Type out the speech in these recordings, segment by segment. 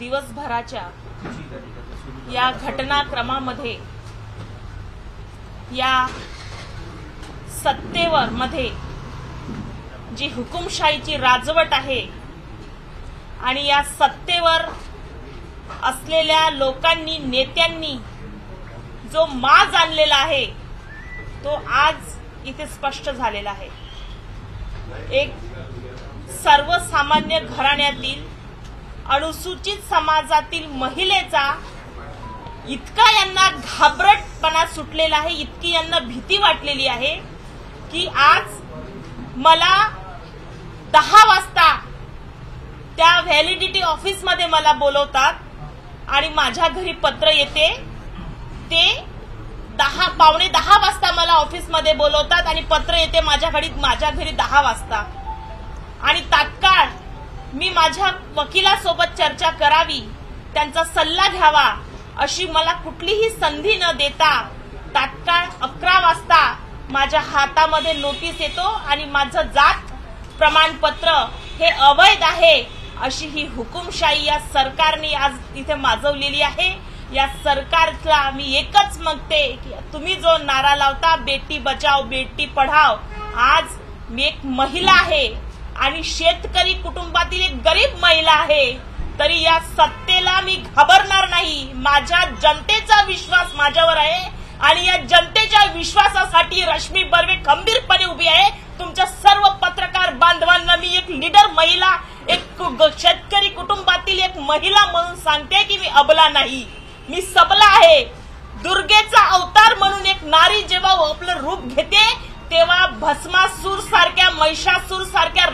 दिवसभराच्या या घटनाक्रमामध्ये या सत्तेवर मध्ये जी हुकुमशाहीची राजवट आहे आणि या सत्तेवर असलेल्या लोकांनी नेत्यांनी जो माज आणलेला आहे तो आज इथे स्पष्ट झालेला आहे. एक सर्वसामान्य घराण्यातील अनुसूचित समाजातील महिलेचा इतका यांना घाबरटपणा सुटलेला आहे इतकी यांना भीती वाटलेली आहे की आज मला दहा वाजता त्या व्हॅलिडिटी ऑफिसमध्ये मला बोलवतात आणि माझ्या घरी पत्र येते. ते दहा पावणे दहा वाजता मला ऑफिसमध्ये बोलवतात आणि पत्र येते माझ्या घरी माझ्या घरी दहा वाजता. आणि तात्काळ मी माझ्या वकिलासोबत चर्चा करावी त्यांचा सल्ला घ्यावा अशी मला कुठलीही संधी न देता तात्काळ अकरा वाजता माझ्या हातामध्ये नोटीस येतो आणि माझं जात प्रमाणपत्र हे अवैध आहे अशी ही हुकुमशाही या सरकारने आज इथे माजवलेली आहे. या सरकारला मी एकच म्हणते की तुम्ही जो नारा लावता बेटी बचाव बेटी पढाव आज मी एक महिला आहे. आणि शेतकरी कुटुंबातील एक गरीब महिला आहे तरी या सत्तेला मी घाबरणार नाही. माझ्या जनतेचा विश्वास माझ्यावर आहे आणि या जनतेच्या विश्वासासाठी रश्मी बर्वे खंबीरपणे उभी आहे. तुमच्या सर्व पत्रकार बांधवांना मी एक लीडर महिला एक शेतकरी कुटुंबातील एक महिला म्हणून सांगते की मी अबला नाही. मी सबला आहे. दुर्गेचा अवतार म्हणून एक नारी जेव्हा आपलं रूप घेते तेव्हा भस्मासूर सारख्या महिषासूर सारख्या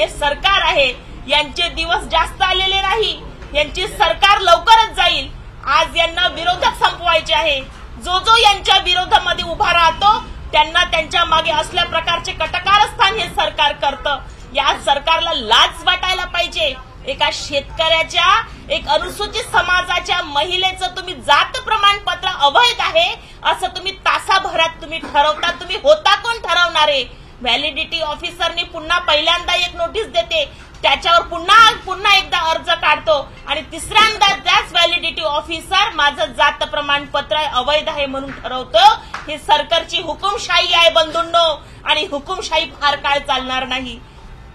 हे सरकार आहे. यांचे दिवस जास्त आलेले नाही. यांची सरकार लवकरच जाईल. आज यांना विरोधक संपवायचे आहे. जो जो यांच्या विरोधामध्ये उभा राहतो त्यांना त्यांच्या मागे असल्या प्रकारचे कटकारस्थान हे सरकार करतं. या सरकारला लाज वाटायला पाहिजे. एका शेतकऱ्याच्या एक अनुसूचित समाजाच्या महिलेचं तुम्ही जात प्रमाणपत्र अवैध आहे असं तुम्ही तासाभरात तुम्ही ठरवता तुम्ही होता कोण ठरवणारे? व्हॅलिडिटी ऑफिसरनी पुन्हा पहिल्यांदा एक नोटीस देते. त्याच्यावर पुन्हा पुन्हा एकदा अर्ज काढतो. आणि तिसऱ्यांदा त्याच व्हॅलिडिटी ऑफिसर माझं जात प्रमाणपत्र अवैध आहे म्हणून ठरवतो. ही सरकारची हुकुमशाही आहे बंधूंनो. आणि हुकुमशाही फार काळ चालणार नाही.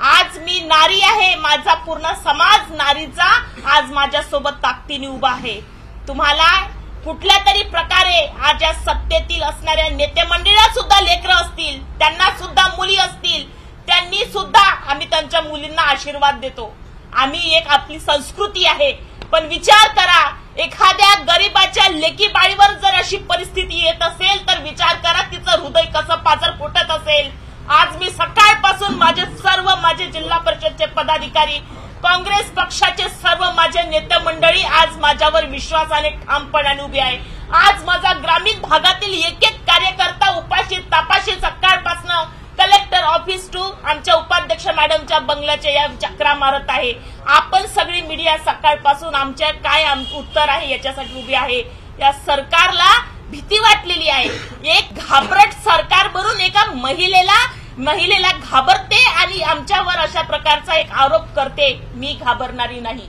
आज मी नारी आहे माझा पूर्ण समाज नारीचा. आज माझ्यासोबत ताकदीने उभा आहे. तुम्हाला कुठल्या तरी प्रकारे आज या सत्तेतील असणाऱ्या नेते मंडळात सुद्धा लेकरं असतील त्यांना सुद्धा मुली असतील त्यांनी सुद्धा आम्ही त्यांच्या मुलींना आशीर्वाद देतो. आम्ही एक आपली संस्कृती आहे. पण विचार करा एखाद्या गरीबाच्या लेकी बाळीवर जर अशी परिस्थिती येत असेल तर विचार करा तिचं हृदय कसं पाजर फुटत असेल. आज मी सकाळपासून माझे सर्व माझे जिल्हा परिषदचे पदाधिकारी काँग्रेस पक्षाचे सर्व माझे नेते मंडळी आज माझ्यावर विश्वासाने ठामपणाने उभी आहे. आज माझा ग्रामीण भागातील एक एक कार्यकर्ता उपाशी तापाशी सकाळपासून कलेक्टर ऑफिस टू आमच्या उपाध्यक्ष मॅडमच्या बंगल्याच्या या चक्रा मारत आहे. आपण सगळी मीडिया सकाळपासून आमच्या काय आम- उत्तर आहे याच्यासाठी उभी आहे. या सरकारला भीती वाटलेली आहे. एक घाबरट सरकार बनून एका महिलेला महिलेला घाबरते आणि आमच्यावर अशा प्रकारचा एक आरोप करते मी घाबरणारी नाही.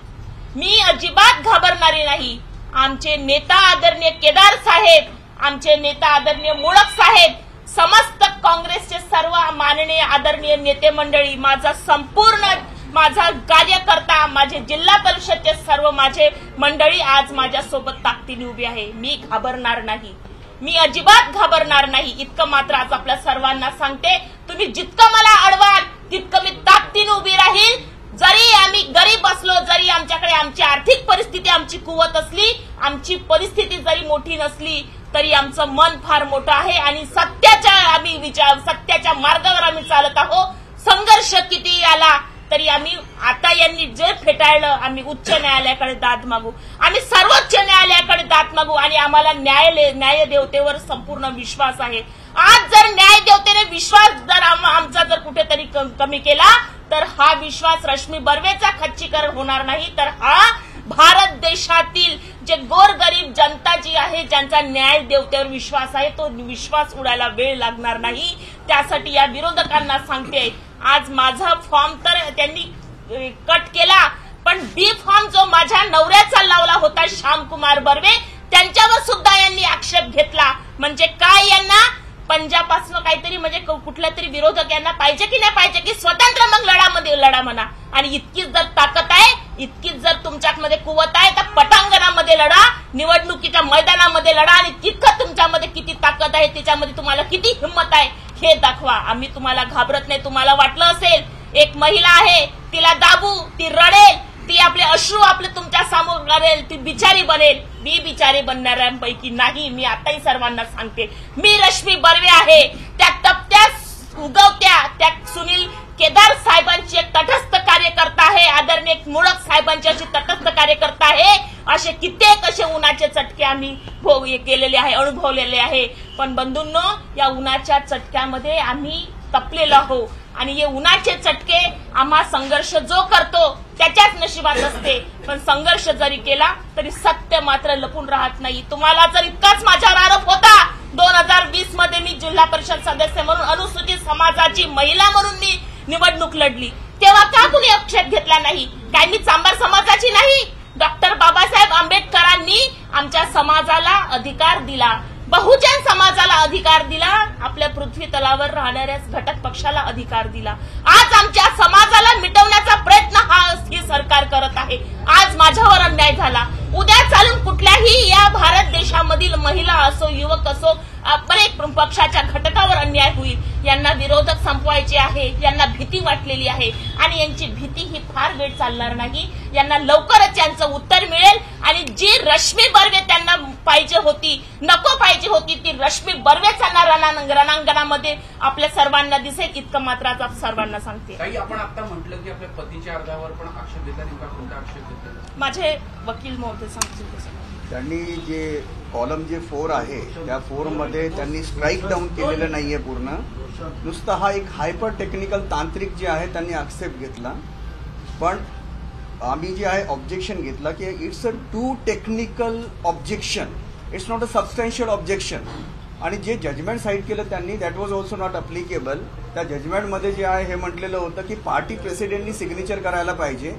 मी अजिबात घाबरणारी नाही. आमचे नेता आदरणीय केदार साहेब आमचे नेता आदरणीय मुळक साहेब समस्त काँग्रेसचे सर्व माननीय आदरणीय नेते मंडळी माझा संपूर्ण माझा कार्यकर्ता माझे जिल्हा परिषदचे सर्व माझे मंडळी आज माझ्यासोबत ताकदीने उभी आहे. मी घाबरणार नाही. मी अजिबात घाबरणार नाही. इतकं मात्र आज आपल्या सर्वांना सांगते. तुम्ही जितकं मला अडवाल तितकं मी ताकदीने उभी राहील. जरी आम्ही गरीब असलो जरी आमच्याकडे आमची आर्थिक परिस्थिती आमची कुवत असली आमची परिस्थिती जरी मोठी नसली तरी आमचं मन फार मोठं आहे आणि सत्याच्या आम्ही विचार सत्याच्या मार्गावर आम्ही चालत आहोत. संघर्ष किती आला तरी आम्ही आता यांनी जे फेटाळलं आम्ही उच्च न्यायालयाकडे दाद मागू. आम्ही सर्वोच्च न्यायालयाकडे दाद मागू आणि आम्हाला न्यायालय देवतेवर संपूर्ण विश्वास आहे. आज जर न्याय विश्वास जर आम- आमचा जर कुठेतरी कमी केला तर हा विश्वास रश्मी बर्वेचा खच्चीकरण होणार नाही. तर हा भारत देशातील जे गोरगरीब जनता जी आहे ज्यांचा न्याय देवतेवर विश्वास आहे तो विश्वास उडायला वेळ लागणार नाही. त्यासाठी या विरोधकांना सांगते आज माझा फॉर्म तर त्यांनी कट केला पण बी फॉर्म जो माझ्या नवऱ्याचा लावला होता श्यामकुमार बर्वे त्यांच्यावर सुद्धा यांनी आक्षेप घेतला. म्हणजे काय यांना? पंजाबपासून काहीतरी म्हणजे कुठल्या तरी विरोधक यांना पाहिजे की नाही पाहिजे की स्वतंत्र मग लढामध्ये लढा म्हणा. आणि इतकीच जर ताकद आहे इतकीच जर तुमच्यामध्ये कुवत आहे तर पटांगणामध्ये लढा निवडणुकीच्या मैदानामध्ये लढा आणि तितकं तुमच्यामध्ये किती ताकद आहे त्याच्यामध्ये तुम्हाला किती हिंमत आहे हे दाखवा. आम्ही तुम्हाला घाबरत नाही तुम्हाला वाटलं असेल. एक महिला आहे तिला दाबू ती रडेल. ती आपले अश्रू आपले तुमच्यासमोर करेल ती बिचारी बनेल. मी बिचारी बनणाऱ्यांपैकी नाही मी आताही सर्वांना सांगते. मी रश्मी बर्वे आहे. त्या तप्त्या उगवत्या त्या सुनील केदार साहेबांची एक तटस्थ कार्यकर्ता आहे आदरणीय मुळक साहेबांची अशी तटस्थ कार्यकर्ता आहे. असे कित्येक असे उन्हाचे चटके आम्ही भोग केलेले आहे अनुभवलेले आहे. पण बंधूंनो या उन्हाच्या चटक्यामध्ये आम्ही तपलेलो आहो आणि हे उन्हाचे चटके आम्हा संघर्ष जो करतो त्याच्याच नशिबात असते. पण संघर्ष जरी केला तरी सत्य मात्र लपून राहत नाही. तुम्हाला जर इतकाच माझ्यावर आरोप होता दोन हजार वीसमध्ये मी जिल्हा परिषद सदस्य म्हणून अनुसूचित समाजाची महिला म्हणून मी निवडणूक लढली. तेव्हा का कुणी आक्षेप घेतला नाही? काय मी चांबार समाजाची नाही? डॉक्टर बाबासाहेब आंबेडकरांनी आमच्या समाजाला अधिकार दिला. बहुजन समाजाला अधिकार दिला आपल्या पृथ्वी तलावर राहणाऱ्या घटक पक्षाला अधिकार दिला. आज आमच्या समाजाला मिटवण्याचा प्रयत्न हा हे सरकार करत आहे. आज माझ्यावर अन्याय झाला. उद्या चालून कुठल्याही या भारत देशामधील महिला असो युवक असो प्रत्येक पक्षाच्या घटकावर अन्याय होईल. यांना विरोधक संपवायचे आहे यांना भीती वाटलेली आहे. आणि यांची भीती ही फार वेळ चालणार नाही. यांना लवकरच यांचं उत्तर मिळेल. आणि जी रश्मी बर्वे त्यांना पाहिजे होती नको पाहिजे होती ती रश्मी बर्वेच यांना रणा- रणांगणामध्ये. आपल्या सर्वांना दिसेल इतकं मात्र आज आप- सर्वांना सांगते. काही आपण आता म्हटलं की आपल्या पतीच्या अर्जावर पण आक्षेप घेतला नेमका कोणता आक्षेप घेतला माझे वकील महोदय सांगतील. त्यांनी जे कॉलम जे फोर आहे त्या फोरमध्ये त्यांनी स्ट्राईक डाऊन केलेलं नाहीये पूर्ण. नुसता हा एक हायपर टेक्निकल तांत्रिक जे आहे त्यांनी कॉन्सेप्ट घेतला. पण आम्ही जे आहे ऑब्जेक्शन घेतला की it's a too technical objection it's not a substantial objection आणि जे जजमेंट साईड केलं त्यांनी that was also not applicable त्या जजमेंटमध्ये जे आहे हे म्हटलेलं होतं की पार्टी प्रेसिडेंटनी सिग्नेचर करायला पाहिजे.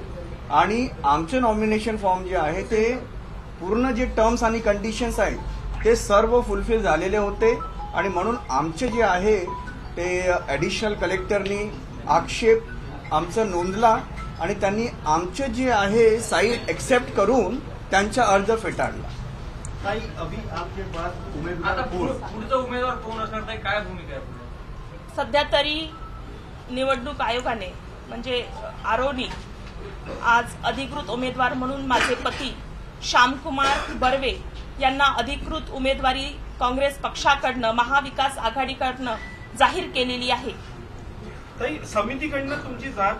आणि आमचे नॉमिनेशन फॉर्म जे आहे ते पूर्ण जे टर्म्स आणि कंडिशन्स आहेत ते सर्व फुलफिल झालेले होते. आणि म्हणून आमचे जे आहे ते ॲडिशनल कलेक्टरनी आक्षेप आमचा नोंदला आणि त्यांनी आमचे जे आहे साईड एक्सेप्ट करून त्यांचा अर्ज फेटाळला. ताई अभी आपके पास आता उम्मीदवार पुढ- कोण? पुढचा उमेदवार कोण असणार ताई काय भूमिका आहे पुढे? सध्या तरी निवडणूक आयोगाने म्हणजे आरोनी आज अधिकृत उमेदवार म्हणून माझे पती श्यामकुमार बर्वे यांना अधिकृत उमेदवारी काँग्रेस पक्षाकडनं महाविकास आघाडीकडनं जाहीर केलेली आहे. ताई समितीकडनं तुमची जात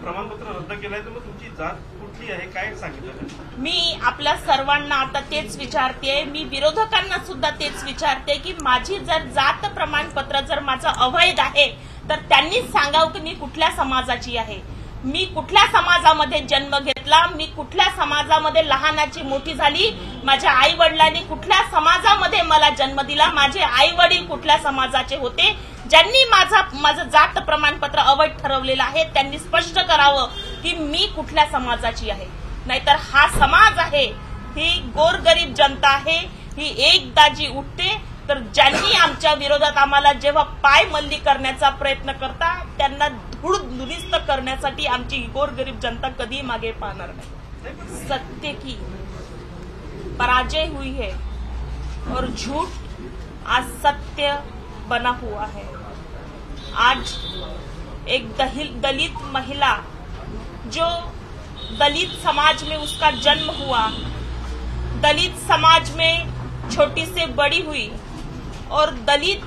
प्रमाणपत्र रद्द केलंय तर मग तुमची जात कुठली आहे? काय सांगितलं मी आपल्या सर्वांना आता तेच विचारते मी विरोधकांना सुद्धा तेच विचारते की माझी जर जात प्रमाणपत्र जर माझं अवैध आहे तर त्यांनीच सांगावं की मी कुठल्या समाजाची आहे. मी कुठल्या समाजामध्ये जन्म घेतला मी कुठल्या समाजामध्ये लहानाची मोठी झाली माझ्या आई वडिलांनी कुठल्या समाजामध्ये मला जन्म दिला माझे आई वडील कुठल्या समाजाचे होते ज्यांनी माझा माझं जात प्रमाणपत्र अवैध ठरवलेलं आहे त्यांनी स्पष्ट करावं की मी कुठल्या समाजाची आहे. नाहीतर हा समाज आहे ही गोरगरीब जनता आहे ही एकदा जी उठते तर ज्यांनी आमच्या विरोधात आम्हाला जेव्हा पाय मल्ली करण्याचा प्रयत्न करता त्यांना धूळ दुरुस्त करण्यासाठी आमची गोरगरीब जनता कधी मागे पाहणार नाही. सत्य की पराजय हुई है और झूठ आज सत्य बना हुआ है। आज एक दलित महिला जो दलित समाज में उसका जन्म हुआ, दलित समाज में छोटी से बड़ी हुई और दलित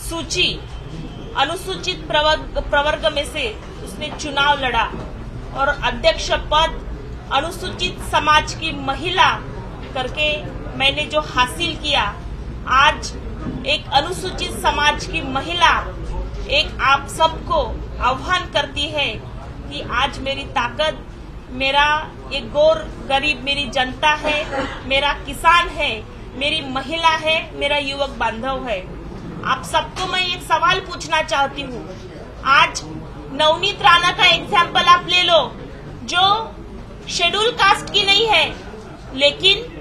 सूची, अनुसूचित प्रवर्ग प्रवर्ग में से उसने चुनाव लड़ा और अध्यक्ष पद अनुसूचित समाज की महिला करके मैंने जो हासिल किया, आज एक अनुसूचित समाज की महिला एक आप सबको आह्वान करती है कि आज मेरी ताकत, मेरा एक गोर गरीब मेरी जनता है, मेरा किसान है, मेरी महिला है, मेरा युवक बांधव है। आप सबको मैं एक सवाल पूछना चाहती हूँ। आज नवनीत राणा का एग्ज़ाम्पल आप ले लो, जो शेड्यूल कास्ट की नहीं है, लेकिन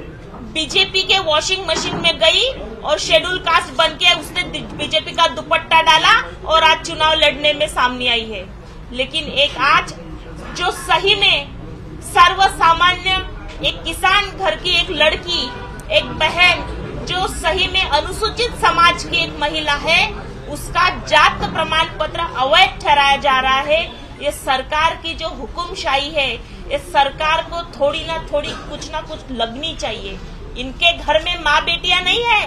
बीजेपी के वॉशिंग मशीन में गई और शेड्यूल कास्ट बन के उसने बीजेपी का दुपट्टा डाला और आज चुनाव लड़ने में सामने आई है। लेकिन एक आज जो सही में सर्व सामान्य एक किसान घर की एक लड़की, एक बहन जो सही में अनुसूचित समाज की एक महिला है, उसका जात प्रमाण पत्र अवैध ठहराया जा रहा है। ये सरकार की जो हुकुमशाही है इस सरकार को थोड़ी ना थोड़ी कुछ ना कुछ लगनी चाहिए। इनके घर में माँ बेटियाँ नहीं है।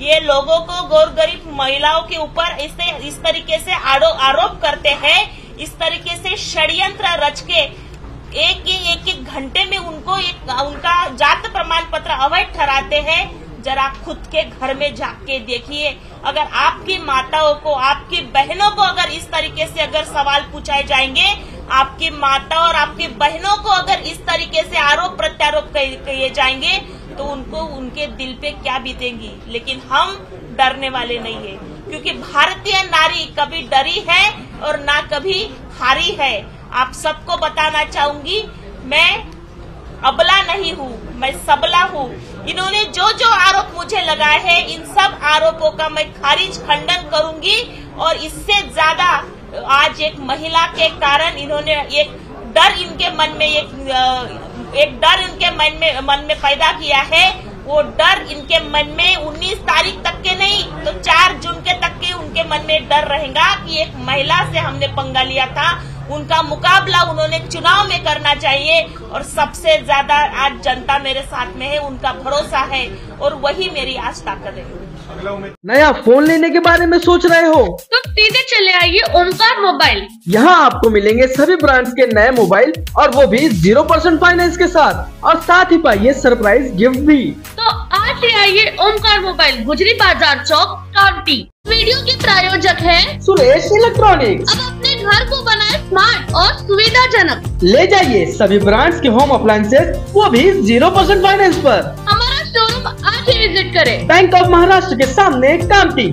ये लोगों को गौर गरीब महिलाओं के ऊपर इसे इस तरीके से आरो, आरोप करते हैं इस तरीके से षड्यंत्र रच के एक एक एक एक घंटे में उनको एक उनका जात प्रमाण पत्र अवैध ठहराते हैं। जरा खुद के घर में जाके देखिए। अगर आपकी माताओं को आपकी बहनों को अगर इस तरीके से अगर सवाल पूछाए जाएँगे आपकी माता और आपकी बहनों को अगर इस तरीके से आरोप प्रत्यारोप किए जाएँगे तो उनको उनके दिल पे क्या बीतेंगी? लेकिन हम डरने वाले नहीं है, क्योंकि भारतीय नारी कभी डरी है और ना कभी हारी है। आप सबको बताना चाहूँगी, मैं अबला नहीं हूँ, मैं सबला हूँ। इन्होंने जो जो आरोप मुझे लगाए हैं, इन सब आरोपों का मैं खारिज खंडन करूँगी और इससे ज़्यादा आज एक महिला के कारण इन्होंने एक डर इनके मन में एक एक डर इनके मन में मन में पैदा किया है, वो डर इनके मन में 19 तारीख तक के नहीं तो 4 जून के तक के उनके मन में डर रहेगा कि एक महिला से हमने पंगा लिया था। उनका मुकाबला उन्होंने चुनाव में करना चाहिए और सबसे ज़्यादा आज जनता मेरे साथ में है, उनका भरोसा है और वही मेरी आज ताकत है। नया फ़ोन लेने के बारे में सोच रहे हो? तो सीधे चले आइए ओमकार मोबाइल। यहाँ आपको मिलेंगे सभी ब्रांड्स के नए मोबाइल और वो भी ज़ीरो परसेंट फाइनेंस के साथ। और साथ ही पाइए सरप्राइज़ गिफ्ट भी। तो आज ही आइए ओमकार मोबाइल गुजरी बाज़ार चौक कांटी वीडियो के प्रायोजक है सुरेश इलेक्ट्रॉनिक्स। अब अपने घर को बनाए स्मार्ट और सुविधाजनक। ले जाइए सभी ब्रांड्स के होम अप्लायंसेज वो भी ज़ीरो परसेंट फाइनेंस पर। हमारा शोरूम आज ही विजिट करें। बैंक ऑफ महाराष्ट्र के सामने कामटी